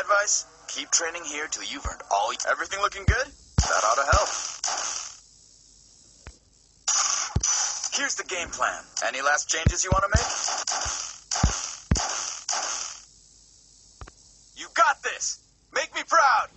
advice? Keep training here till you've earned all. Everything looking good? That ought to help. Here's the game plan. Any last changes you want to make? You got this! Make me proud!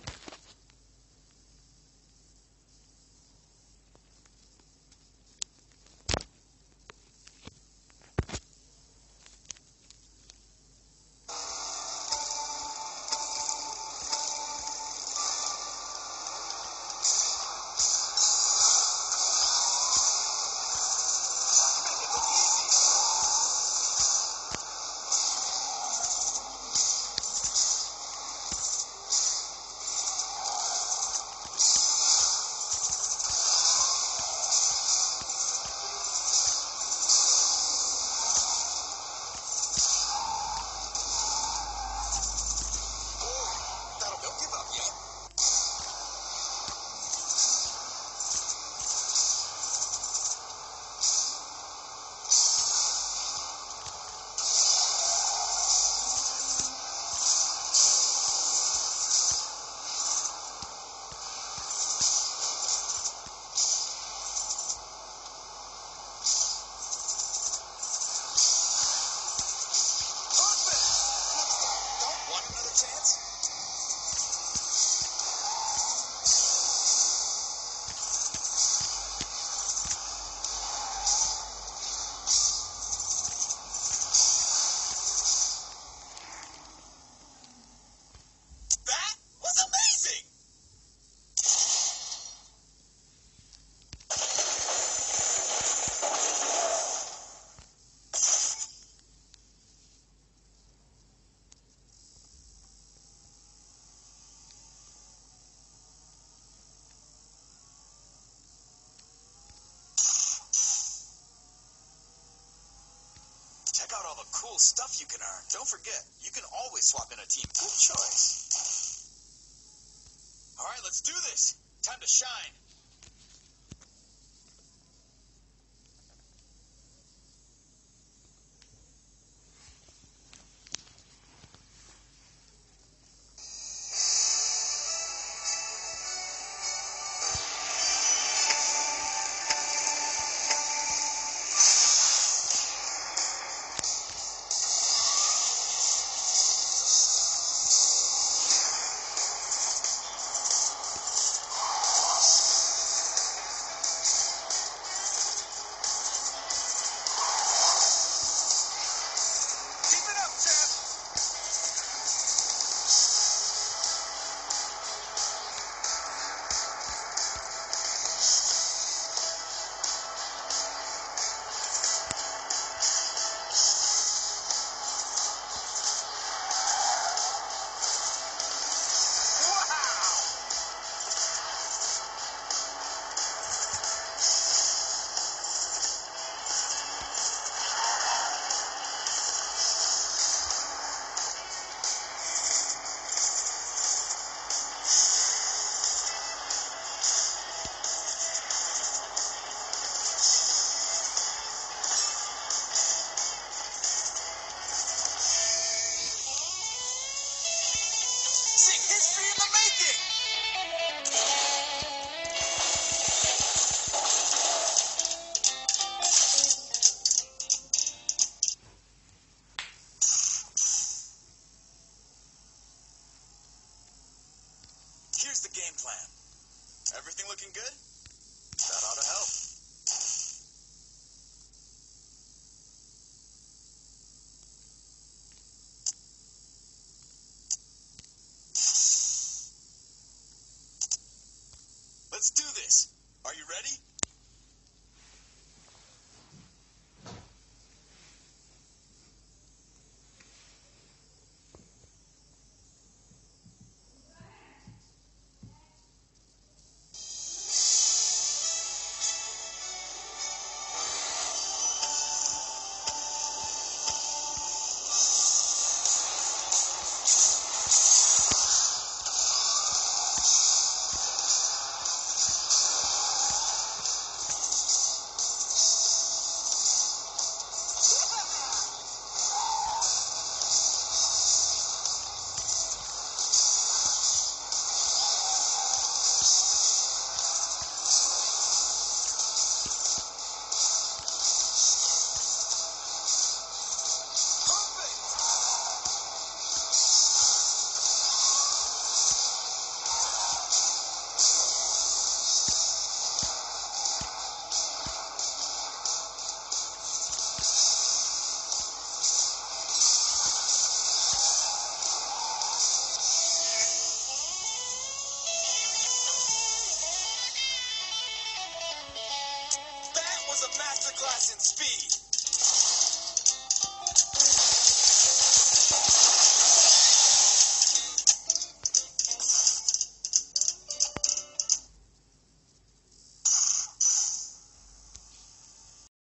Out all the cool stuff you can earn. Don't forget, you can always swap in a team. Good choice. All right, let's do this. Time to shine. Here's the game plan. Everything looking good? That ought to help. Let's do this. Are you ready? class and speed.